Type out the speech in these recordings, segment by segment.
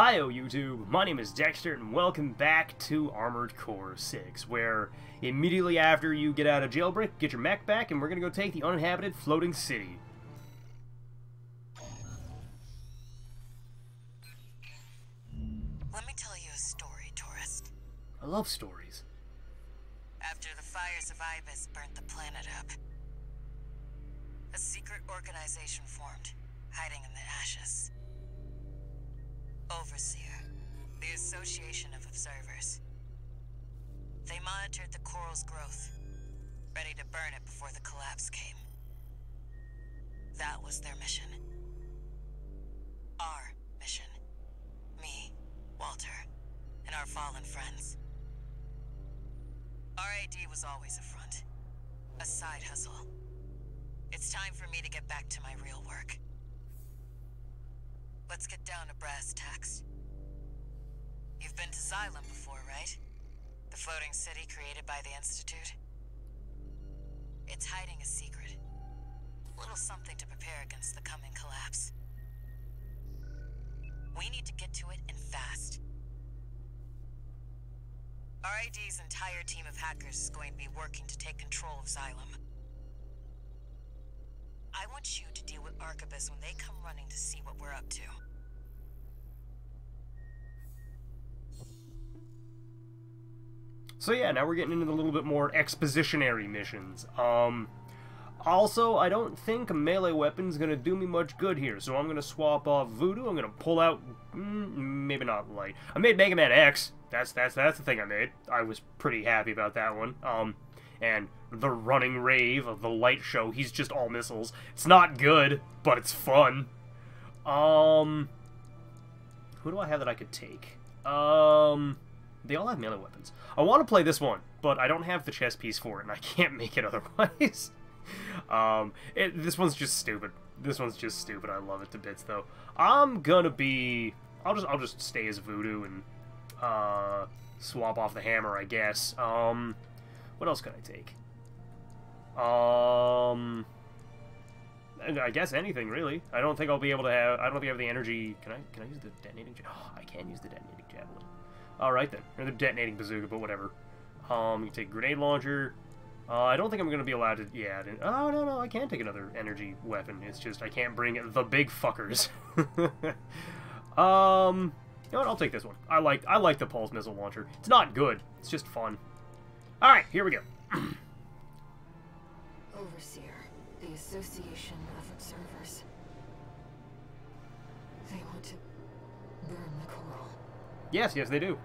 Hiyo YouTube, my name is Dexter and welcome back to Armored Core 6, where immediately after you get out of jailbreak, get your mech back and we're gonna go take the uninhabited floating city. Let me tell you a story, tourist. I love stories. After the fires of Ibis burnt the planet up, a secret organization formed, hiding in the ashes. Overseer, the Association of Observers. They monitored the coral's growth, ready to burn it before the collapse came. That was their mission. Our mission. Me, Walter, and our fallen friends. RAD was always a front. A side hustle. It's time for me to get back to my real work. Let's get down to brass tacks. You've been to Xylem before, right? The floating city created by the Institute? It's hiding a secret. A little something to prepare against the coming collapse. We need to get to it and fast. RAD's entire team of hackers is going to be working to take control of Xylem. Want you to deal with Arquebus when they come running to see what we're up to. So yeah, now we're getting into the little bit more expositionary missions. Um, also, I don't think a melee weapon's gonna do me much good here, so I'm gonna swap off Voodoo. I'm gonna pull out, mm, maybe not Light. I made Mega Man X. That's that's that's the thing I made. I was pretty happy about that one. Um, and the Running Rave of the Light Show. He's just all missiles. It's not good, but it's fun. Um, who do I have that I could take? Um. They all have melee weapons. I want to play this one, but I don't have the chess piece for it, and I can't make it otherwise. um, it, this one's just stupid. This one's just stupid. I love it to bits, though. I'm gonna be. I'll just I'll just stay as Voodoo and uh, swap off the hammer, I guess. Um, what else can I take? Um, I guess anything really. I don't think I'll be able to have. I don't think I have the energy. Can I? Can I use the detonating? Oh, I can use the detonating javelin. Alright then. Or the detonating bazooka, but whatever. Um, you take grenade launcher. Uh, I don't think I'm going to be allowed to... Yeah, oh, no, no, I can't take another energy weapon. It's just I can't bring the big fuckers. um, you know what? I'll take this one. I like I like the pulse missile launcher. It's not good. It's just fun. Alright, here we go. Overseer, the Association of Observers. They want to burn the coral. Yes, yes, they do.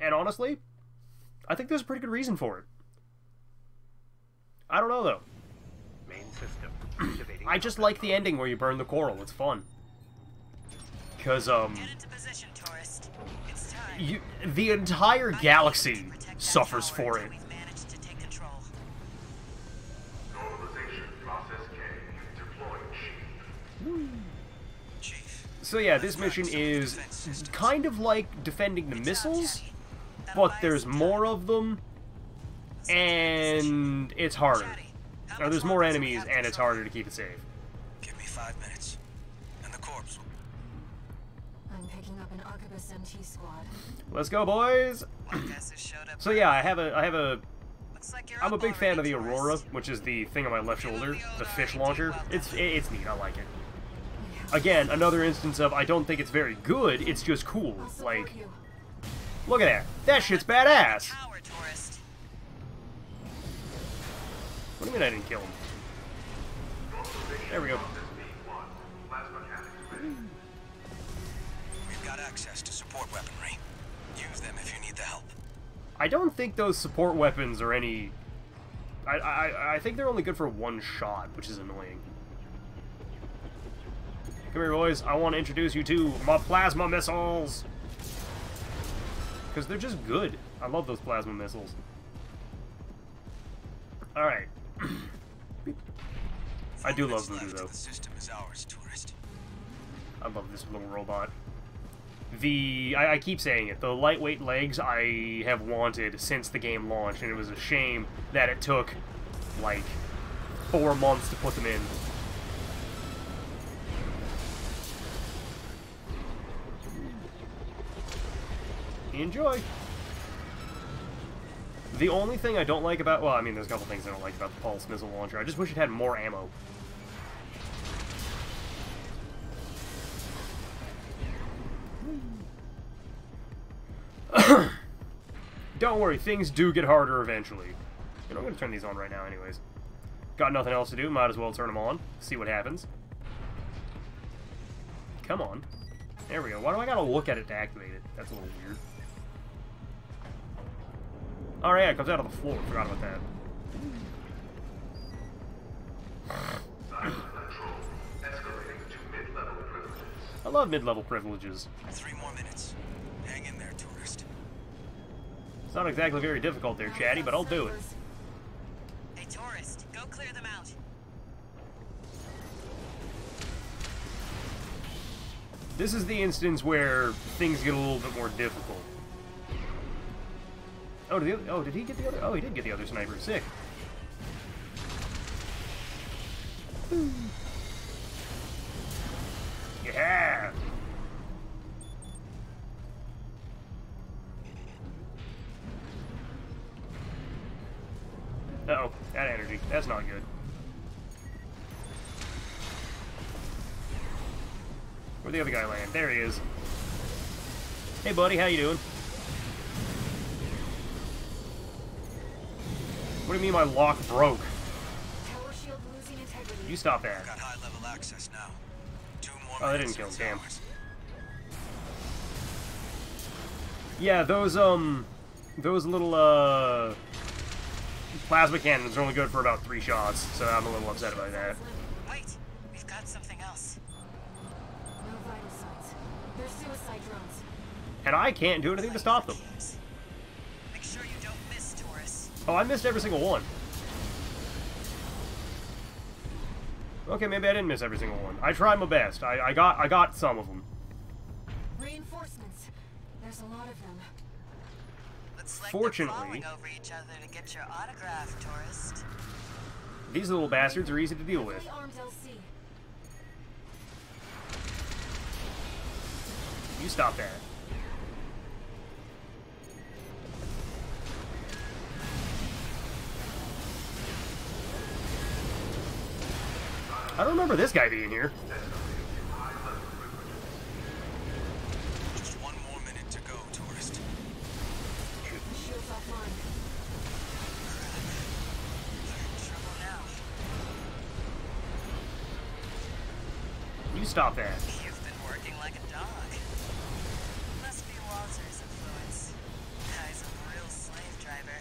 And honestly, I think there's a pretty good reason for it. I don't know though. Main system. I just like the ending where you burn the coral. It's fun. Cause um, Get into position, tourist. It's time. you, the entire I galaxy you to protect that suffers for it. We've managed to take control. Normalization process K deploying chief. Chief. So yeah, this mission is kind of like defending the missiles, but there's more of them, and it's harder. Or there's more enemies, and it's harder to keep it safe. Give me five minutes. Arquebus MT squad. Let's go, boys! Guess who showed up So yeah, I have a, I have a, Looks like you're I'm a big fan of the Aurora, tourist. which is the thing on my left shoulder, the fish launcher. It's, it's neat. I like it. Again, another instance of I don't think it's very good. It's just cool. Like, look at that. That shit's badass. What do you mean I didn't kill him? There we go. We've got access to support weaponry. Use them if you need the help. I don't think those support weapons are any. I, I, I think they're only good for one shot, which is annoying. Come here, boys. I want to introduce you to my plasma missiles. Because they're just good. I love those plasma missiles. Alright. I do love Voodoo, though. The system is ours, tourist. I love this little robot. The I, I keep saying it. The lightweight legs I have wanted since the game launched, and it was a shame that it took like four months to put them in. Enjoy. The only thing I don't like about, well, I mean, there's a couple things I don't like about the pulse missile launcher. I just wish it had more ammo. Don't worry, things do get harder eventually. You know, I'm gonna turn these on right now anyways. Got nothing else to do, might as well turn them on, see what happens. Come on. There we go. Why do I gotta look at it to activate it? That's a little weird. Oh yeah, it comes out of the floor. Forgot about that. Silent control. Escalating to mid-level privileges. I love mid-level privileges. Three more minutes. Hang in there, tourist. It's not exactly very difficult there, Chatty, but I'll do it. Hey, tourist, go clear them out. This is the instance where things get a little bit more difficult. Oh, did, other, oh, did he get the other? Oh, he did get the other sniper. Sick. Yeah. That's not good. Where'd the other guy land? There he is. Hey, buddy, how you doing? What do you mean my lock broke? Tower shield losing integrity. You stop that. Got high level access now. Two more Oh, they didn't kill him, it's damn. Yeah, those, um, those little, uh, plasma cannons are only good for about three shots, so I'm a little upset about that. Wait, we've got something else. No vital signs. They're suicide drones. And I can't do anything to stop them. Make sure you don't miss, tourists. Oh, I missed every single one. Okay, maybe I didn't miss every single one. I tried my best. I, I got I got some of them. Reinforcements. There's a lot of them. Looks like Fortunately- over each other to get your autograph, tourist. These little bastards are easy to deal with. Heavily armed LC. You stop that. I don't remember this guy being here. Just one more minute to go, tourist. Shields offline. You're in trouble now. You stop that. You've been working like a dog. Must be Walter's influence. Guy's a real slave driver.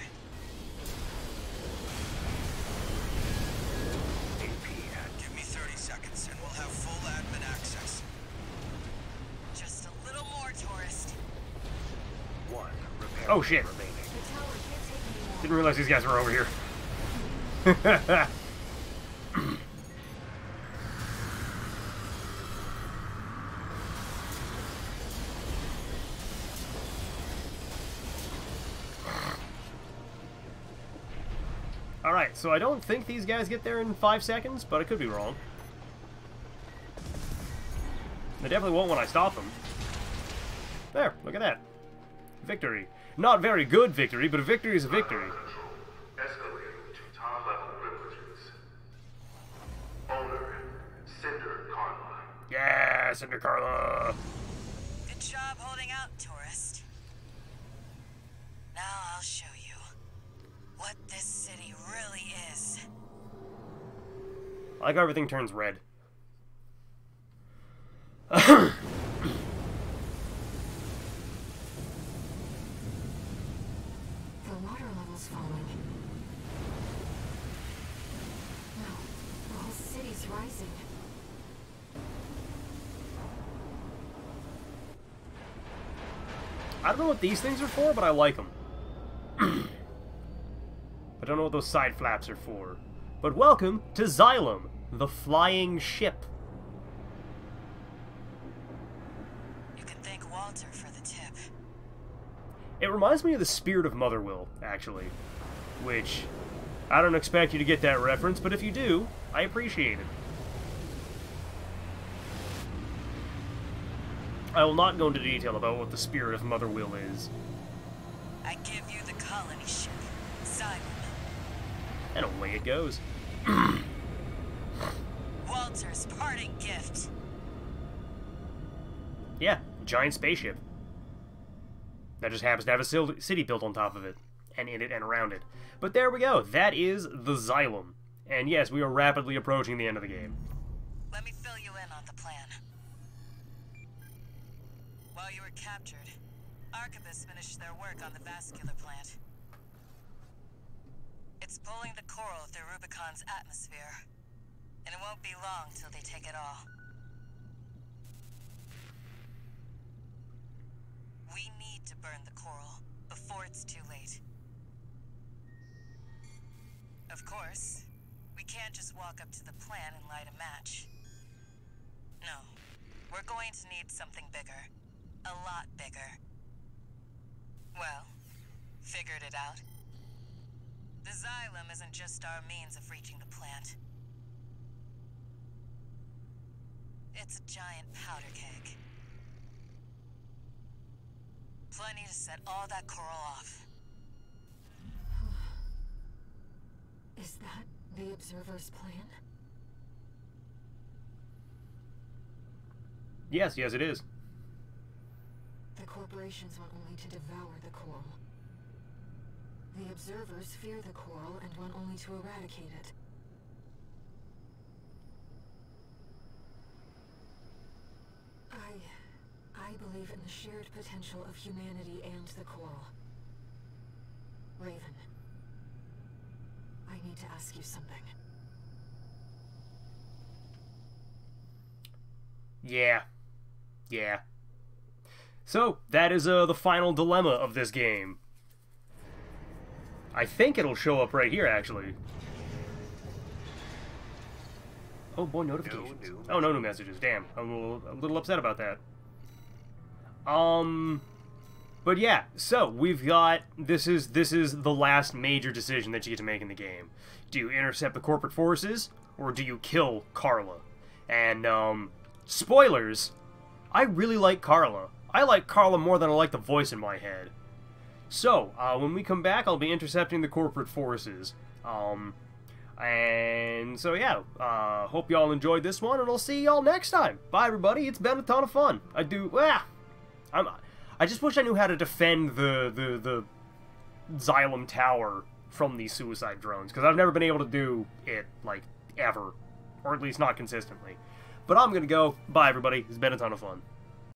Uh, give me 30 seconds and we'll have full admin access. Just a little more, tourist. One repair Oh shit. remaining. The tower can't take anymore. Didn't realize these guys were over here. Alright, so I don't think these guys get there in five seconds, but I could be wrong. They definitely won't when I stop them. There, look at that. Victory. Not very good victory, but a victory is a victory. Control. Escalating to top level privileges. Owner, Cinder Carla. Yeah, Cinder Carla. Good job holding out, tourist. Now I'll show you what this city really is. I like how everything turns red. The water level's falling. No, the whole city's rising. I don't know what these things are for, but I like them. I don't know what those side flaps are for. But welcome to Xylem, the flying ship. You can thank Walter for the tip. It reminds me of the Spirit of Motherwill, actually. Which, I don't expect you to get that reference, but if you do, I appreciate it. I will not go into detail about what the spirit of Mother Will is. I give you the colony ship, Xylem. Away it goes. Walter's parting gift. Yeah, giant spaceship. That just happens to have a city built on top of it, and in it and around it. But there we go. That is the Xylem. And yes, we are rapidly approaching the end of the game. Let me fill you in on the plan. While you were captured, Arquebus finished their work on the vascular plant. It's pulling the coral through Rubicon's atmosphere, and it won't be long till they take it all. We need to burn the coral before it's too late. Of course, we can't just walk up to the plant and light a match. No, we're going to need something bigger. A lot bigger. Well, figured it out. The xylem isn't just our means of reaching the plant. It's a giant powder keg. Plenty to set all that coral off. Is that the Observer's plan? Yes, yes, it is. The corporations want only to devour the coral. The Observers fear the coral and want only to eradicate it. I... I believe in the shared potential of humanity and the coral. Raven. I need to ask you something. Yeah. Yeah. So, that is uh, the final dilemma of this game. I think it'll show up right here, actually. Oh boy, notifications. new oh, no new messages. Damn, I'm a little, a little upset about that. Um, but yeah. So we've got this is this is the last major decision that you get to make in the game. Do you intercept the corporate forces or do you kill Carla? And um, spoilers. I really like Carla. I like Carla more than I like the voice in my head. So, uh, when we come back, I'll be intercepting the corporate forces. Um, and so, yeah, uh, hope y'all enjoyed this one, and I'll see y'all next time. Bye, everybody. It's been a ton of fun. I do, ah, I'm, I just wish I knew how to defend the, the, the Xylem Tower from these suicide drones, because I've never been able to do it, like, ever. Or at least not consistently. But I'm gonna go. Bye, everybody. It's been a ton of fun.